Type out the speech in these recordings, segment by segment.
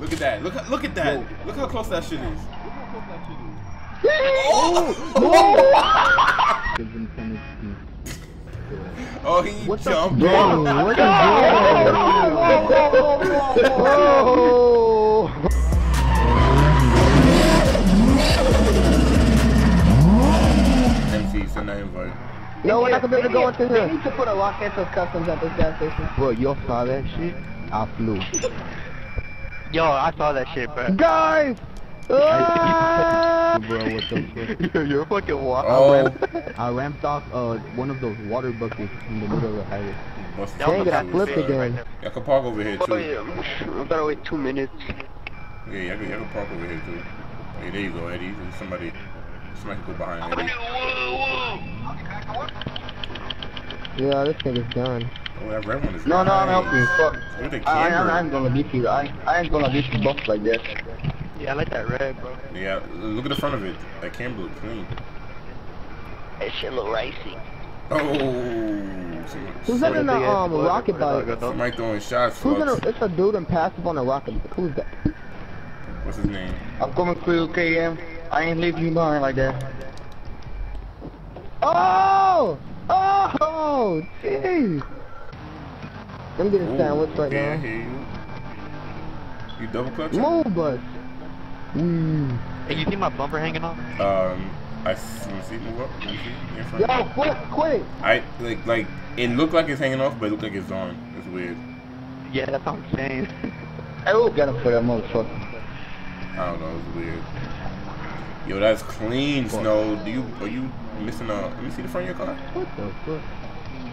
Look at that. Look at look at that. Look how close that shit is. Oh! Gives him tendency. Oh, he What the jumped. Bro, what is that? Oh, MC, send that invite. No, we're not gonna be able to go into They here. need to put a Los Santos Customs at this gas station. Bro, y'all saw that shit? I flew. Yo, I saw that shit, bro. Guys! Ah! Bro, what the fuck? You're, you're fucking wild. Oh, I ramped off uh one of those water buckets in the middle of the highway. Dang it, I flipped again. Y'all can park over here Oh, too. yeah. I'm gonna wait two minutes. Yeah, y'all can, can park over here too. Hey, there you go, Eddie. There's somebody, somebody can go behind Eddie. Yeah, this thing is done. Oh, that red one is No, no, I'm nice. helping. Fuck. Look at the I, I. I ain't gonna beat you. I, I ain't gonna beat you buff like that. Yeah, I like that red, bro. Yeah, look at the front of it. That camera look clean. That shit look racy. Oh, Who's that in the um rocket bro. bike? somebody throwing shots. Who's in a, it's a dude in passive on a rocket. Who's that? What's his name? I'm coming for you, KM. I ain't leaving you behind like that. Oh! Oh! Jeez! I'm getting Ooh, sandwich right yeah, I now. hear you. You double clutch? Move bus. Mm. Hey, you see my bumper hanging off? Um, I s- let me see. Move up. Let me see. In front. Yo, quit, quit! I like like it looked like it's hanging off, but it looked like it's on. It's weird. Yeah, that's what I'm saying. I will get him for that motherfucker. I don't know. It's weird. Yo, that's clean snow. Do you are you missing a? Let me see the front of your car. What the fuck?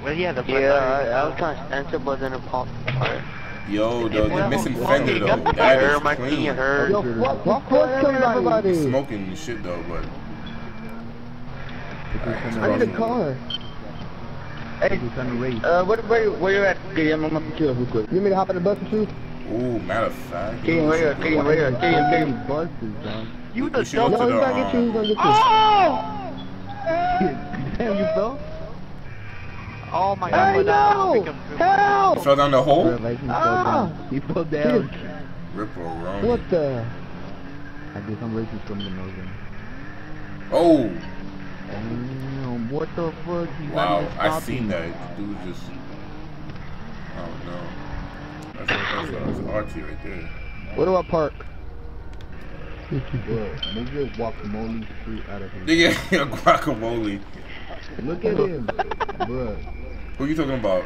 Well, yeah, the Yeah, I, I was trying to enter, but then it popped apart. Yo, the, the Well, missing well, fender though. got the That hair, is my knee clean. hurt. Yo, fuck, fuck, fuck everybody! Smoking and shit though, but I need a car. Hey, We're trying to race. uh, where, where, where you at, KM? I'm gonna kill real quick. You want me to hop in the bus with you? ooh, matter of fact. KM, where you at? KM, where you at? KM, KM. Buses, dog. You the We No, he's gonna get you, he's gonna get you. Damn, you fell? Oh my Hey, god, but, uh, no! become- Help! Fell down the hole. Bro, like he fell Ah! down. He fell down. Rip around. What the? I guess I'm racing from the northern. Oh, Damn, what the fuck? He's not wow! I seen that. Dude just. I don't know. That's a, that's a, that's an arty right there. Where do I park? Bro, move your guacamole fruit out of here. Nigga, guacamole. Look at him, bro. Who you talking about?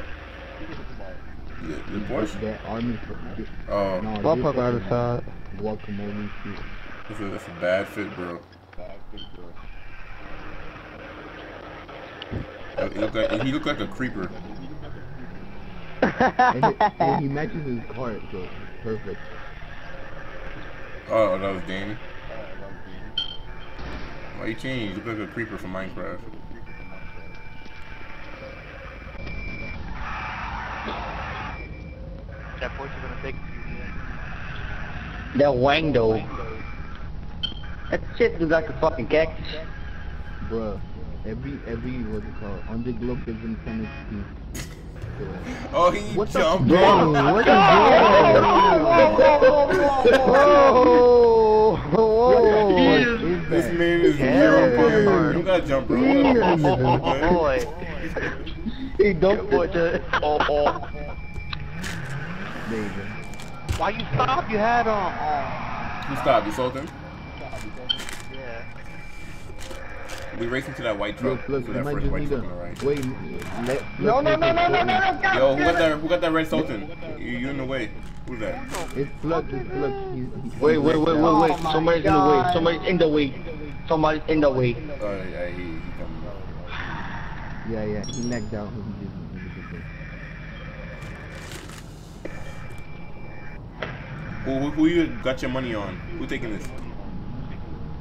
The, the Porsche? That army fruit. Oh, No, I'll this park on the other is side. Guacamole that's a, that's a bad fit, bro. Uh, He look like he looked like a creeper. and, it, and he matches his car, so perfect. Oh, that was Danny. Why you changed? You look like a creeper from Minecraft. That Porsche gonna take That wang though. That shit looks like a fucking cactus. Bruh, every, every, what's it called? Underglow gives him tendency. Oh, he What the- jumped. Bro, what is Oh, whoa, What is This man is Yeah. zero point. You gotta jump, bro. What the Oh boy. He dumped it. oh, oh. There. Why you stop? You had him. Oh. Who stopped? You sold him? Yeah. We racing to that white Yo, truck. look, to you that might just need truck to right. wait. Let, No, no, no, no, no, no, no, God Yo, who got that? Who got that red Sultan? You, you in the way? Who's that? It's Flux, it's Flux. He's, he's Wait, wait, wait, wait, Oh wait. my Somebody's in the way. Somebody's in the way. Somebody's in the way. Oh yeah, he, he coming up. Yeah, yeah, he lagged out. He just- he just- Who, who, who you got your money on? Who taking this?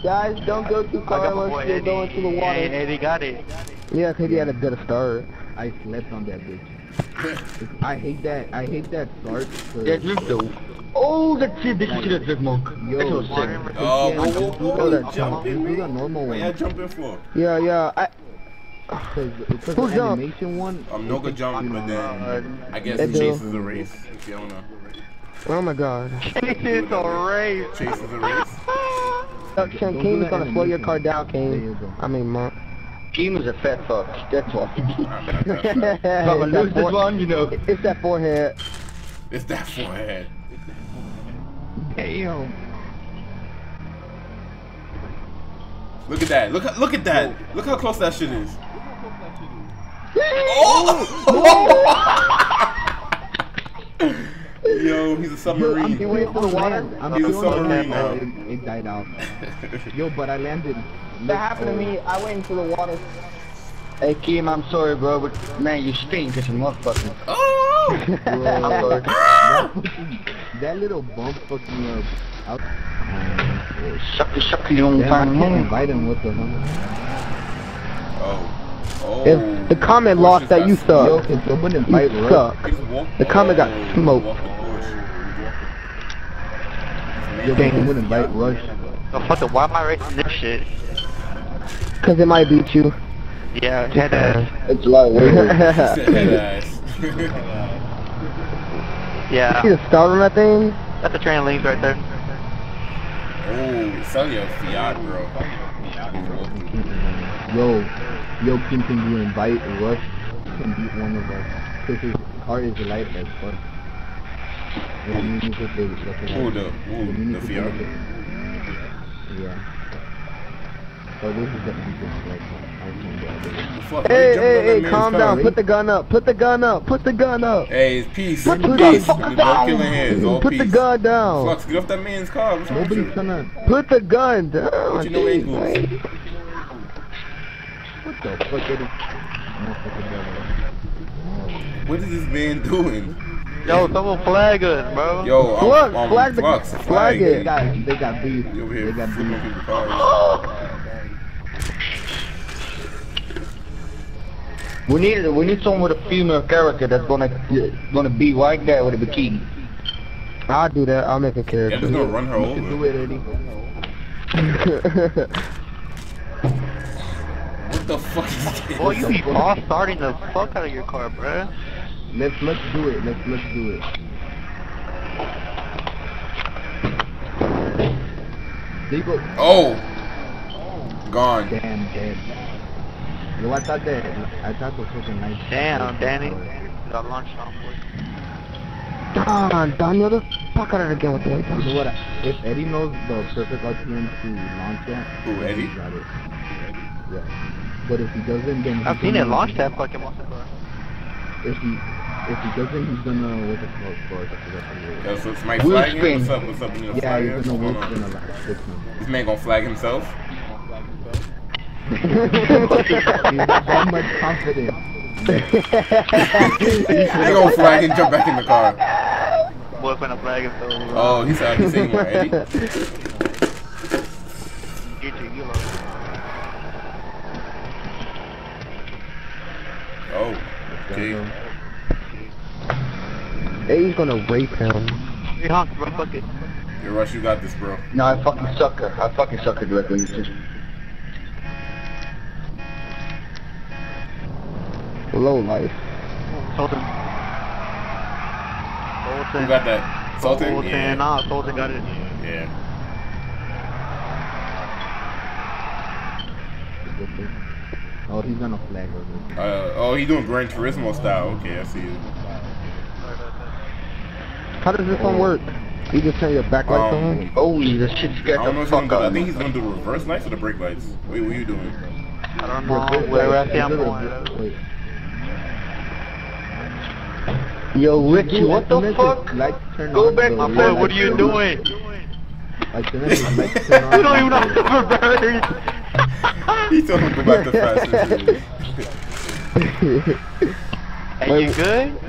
Guys, don't go too I far got my boy unless you're Eddie. going to the Yeah, water. Eddie got it. Yeah, because he had a good start. I slept on that bitch. I hate that. I hate that start. That drift though. Oh, that's it. This shit is drift monk. Yo, That was sick. Oh, Yeah, whoa, whoa, just do whoa, the- you jumping, just do the man? normal What one. y'all jumping for? Yeah, yeah. I, Cause, cause Who the jumped? animation one. Um, Noga jumped, but then I guess They he do. chases the race. If you don't know. Oh my god. It's a race. Chase is a race. Uh, King, Don't do King is gonna slow your car down, There you King. I mean, Monk. Team is a fat fuck. That's why. I'm not. If I'm gonna that lose this one, you know. It's that forehead. It's that forehead. Damn. Look at that. Look at look at that. Look how close that shit is. Oh! Yo, he's a submarine. He submarine. went into the water. I'm He's a submarine it, now. It, it died out. Yo, but I landed. That happened to me. I went into the water. Hey, Kim, I'm sorry, bro, but man, you stink as a motherfucker. Oh! I'm sorry. that, fucking- ah! that little bump fucking up. Out. Sucky, sucky, you don't Damn, I find can't invite him with the hum. Oh. Oh. If oh. the comment lost that you smoked. Yo, suck. someone invite You suck. He just walked- The comment got oh, smoked. Walked the Porsche. Yo, can someone invite Rush? Oh, fuck it, why am I racing this shit? Cause it might beat you. Yeah, head ass. It's a lot of work. Head ass. Yeah, See the start on that thing? that's the train links right there. oh, sell your Fiat, bro. Yo, yo, Kim, can you invite Rush and beat one of us? Cause his car is light as fuck. What do you mean if they- that's what I- Who the, what who, the if they Fiat? Yeah. So this is the easiest, like, I can go over there. The fuck, why Hey, hey, hey, calm down. Put the gun up. Put the gun up. Put the gun up. Hey, it's peace. Put the peace. fuck No down. killing hands. All Put peace. the gun down. Flux, get off that man's car. What's wrong Nobody's gonna. Put the gun down. What you know Jeez. What the fuck? Did it? Motherfucker. What is this man doing? Yo, someone flag us, bro. Yo, I'm, I'm flag the- Flux, flag flag it. They it. got, they got beef. You over They got flipping beef. people's cars. We need we need someone with a female character that's gonna gonna be like that with a bikini. I'll do that. I'll make a Yeah, character. just gonna run her You can do it, Eddie. What the fuck is this? Boy, you be false starting the fuck out of your car, bro. Let's let's do it. Let's let's do it. They go Oh! Gone. damn dead. Yo, I thought that I thought the fucking nice. Damn, Danny. Got launched on boy. Don, Daniel, the fuck out of the game with that. You know what? I, if Eddie knows the perfect RPM to launch that, Who, Eddie? he got it. Yeah. But if he doesn't, then I've seen it gonna- launch that fucking monster. If he if he doesn't, he's gonna what's it called? Score the rest of the Yo, way. so somebody Wheel flagging? spin. What's up? What's up? You need to Yeah, he's gonna What's work going in a on? lot. This one. Man gonna flag himself? He's that much confidence. He gonna flag and jump back in the car. Boy, finna flag him. Oh, he said he's saying more Eddie. Get you, you low. Oh, okay. Hey, he's gonna rape him. Three honks, bro, fuck it. Yo, Rush, you got this, bro. No, I fucking suck her. I fucking suck her directly. It's just Low life. Sultan. Who Sultan. got that? Sultan? Sultan, Yeah. nah, Sultan got it. Yeah. Oh, he's gonna flag over. Uh, oh, he doing Gran Turismo style. Okay, I see it. How does this one work? You just turn your backlights Um, on? holy, this shit I scared the if he's gonna fuck do. out I think he's gonna do reverse lights or the brake lights. Wait, what are you doing? I don't know where I see I'm going. Wait. Yo, Richie, what the As fuck? turn Go on, back, my My boy, what are you lights doing? turn- As soon as his lights turn on, You don't even know the reverse. he told him to go back to fast and furious. You good?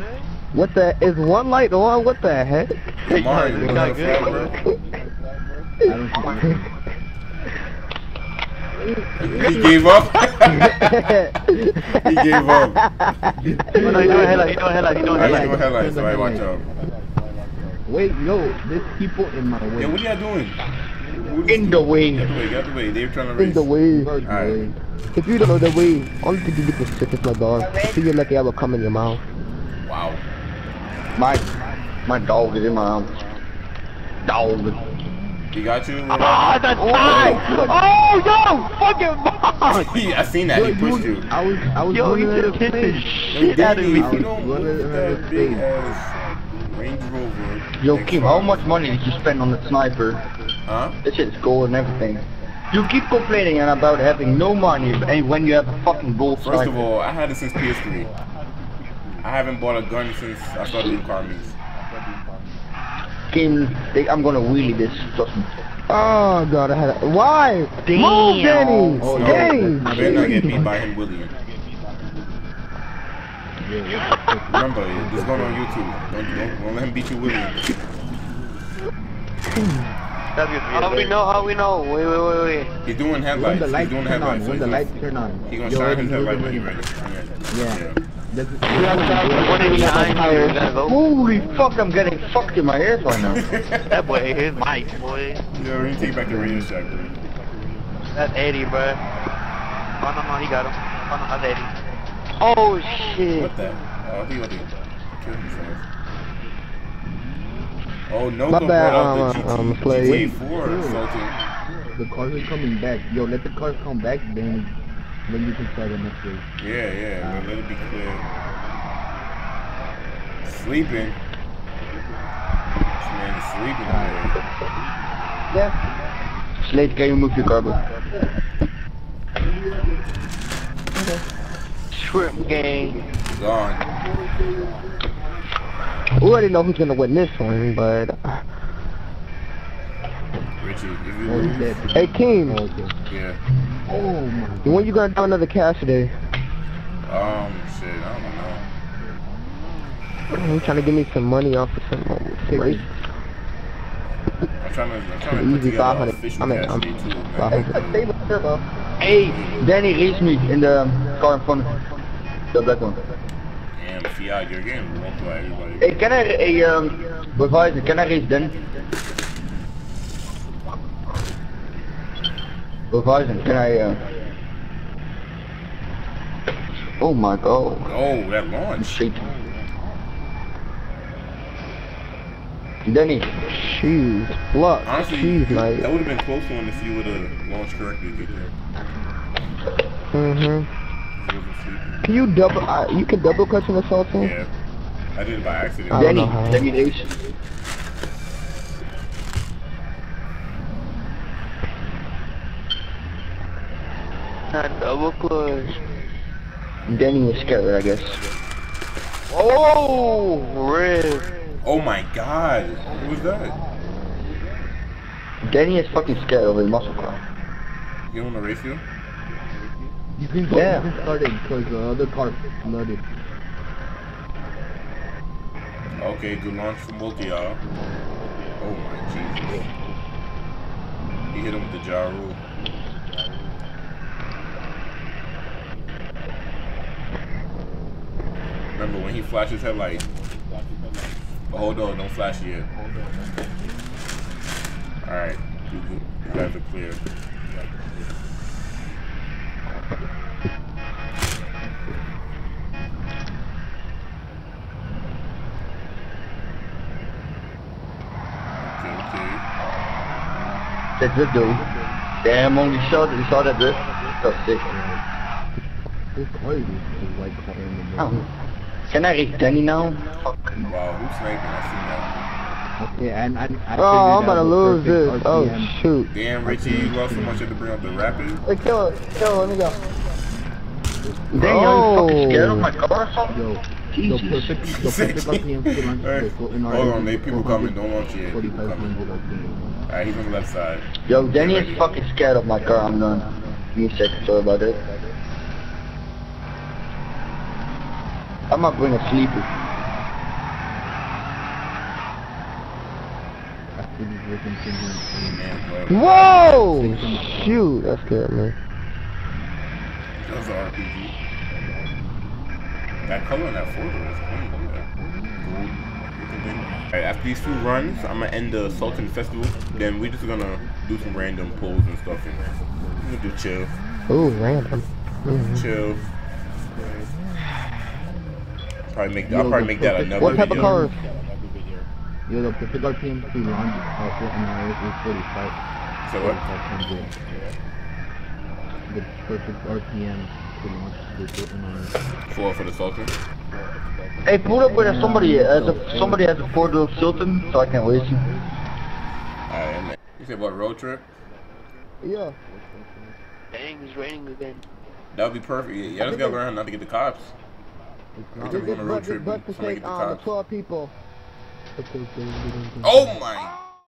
What the? Is one light on? What the heck? Come on, You you not know, good? bro. I don't think He gave up. he gave up. Oh, no, you doing headlight, you doing headlight, you doing I ain't headlight. doing headlights, so I watch out. Wait, yo, there's people in my way. Yeah, what are y'all doing? What is In the way. Get the way, get the way. They're trying to race. In the way. Alright. If you don't know the way, only thing you get this shit is my dog. See you lucky I will come in your mouth. Wow. Mike, My dog is in my arms. Dog. He got you? Ah, the tie! Oh, yo, fucking fuck! He- I seen that. He pushed you- you. I was, I was Yo, he just hit the shit out of me. if you don't Running that big ass Range Rover. Yo, next Kim, how much money did you spend on the sniper? Huh? This shit's gold and everything. You keep complaining about having no money and when you have a fucking gold First sniper. of all, I had it since PS3. I haven't bought a gun since I started doing car meets. Kim, they, I'm gonna wheelie this. Oh god, I had a... Why? Damn. Move, Danny! Oh, No, Danny! you better not get beat by him, William. Remember, this going on YouTube. Don't, don't, don't let him beat you, William. How we know? How we know? Wait, wait, wait, wait. He's doing When headlights. the He's lights doing turn on, headlights. when the gonna- lights turn on. He gonna Yo, shine his you headlight really when he ready. ready. Yeah. That's, What are behind you? You gotta go. Holy fuck, I'm getting fucked in my ears right now. That boy, his mic, boy. Yeah, we need to take back the Radio Shack, bro. That's Eddie, bro. Oh no, no, he got him. Oh no, that's Eddie. Oh shit. What the? Oh, I think what they killed himself. Oh, no, My brought bad, out the um, GT, um, Slade. GTA 4 assaulting. the cars are coming back. Yo, let the cars come back, then then you can start the next race. Yeah, yeah, man, let it be clear. Sleeping. This man is sleeping already. Yeah. Slade, can you move your car, bro? Shrimp gang. Gone. We already know who's gonna win this one, but... uh, Richie, if you lose. Hey, King, Oh, okay. yeah. Oh my when you gonna do another cash today? Um, shit, I don't know. You trying to give me some money off of some some race? I'm trying to, I'm trying to put together 500. an official I mean, cash I'm- day too, man. 500. Stay with her, bro. Hey, Danny, race me in the car in front of me. The black one. Damn, Fiat, you're getting lumped by everybody. Hey, can I, hey, um, Revisor, can I race Danny? Revisor, can I, uh... Oh my god. Oh, that launch. Shit. Danny, Shoes, luck, Honestly, cheese that would have been close one if you would have launched correctly. Kick there. Mhm. You wasn't. Can you double? Uh, you can double clutch in assault team. Yeah, I did it by accident. I don't Danny, double clutch. Danny is scared, I guess. Oh, red. Oh my god, who was that? Danny is fucking scared of his muscle car. You want to race you? You can go, Yeah. you can start it because the other car flooded. Okay, good launch from both of y'all. Oh my Jesus. He hit him with the Ja Rule. Remember when he flashed his headlight? Oh, hold on, don't flash yet. Alright, you, good. you guys are clear. Okay, okay. That drift though. Damn, only shot you saw that drift. That's sick. This car is is like car in the Oh. middle. Can I race Danny now? Fuck. Wow, who's sniping? I seen that. Okay, and I, I Oh, I'm figured about to lose perfect this. Oh, oh shoot. Damn, Richie, you lost so much you had to bring up the rapid. Hey, kill it, kill it. Let me go. Danny, are you fucking scared of Oh. my car or something? Yo, the Jesus. perfect, the perfect RPM to launch Hey, this in our hold on, engine they people coming, don't launch yet. People 4500 Alright, he's on the left side. Yo, Danny is fucking scared of my car. I'm done. Give me a second, sorry about that. I might bring a sleeper. After this we're continuing. Man, Whoa! Shoot, that scared me. that was an RPG. That color in that photo is clean. Yeah. Gold. looking thing. Alright, after these two runs, I'm gonna end the Sultan Festival. Then we're just gonna do some random pulls and stuff. And we're gonna do chill. Ooh, random. Mhm. Chill. Probably make, I'll probably make that perfect- another What type of video. cars? Yo, the perfect RPM to launch uh, for MRS is 45. So what? 4500. The perfect RPM to launch the MRS. Four for the Sultan. Hey, pull up where somebody has a somebody has a four door Sultan, so I can listen. Alright, man. You said what road trip? Yeah. Dang, it's raining again. That would be perfect. Yeah, y'all just gotta learn how not to get the cops. It's Every not time we go on a road But, trip, but to somebody take get the um, 12 people. Oh my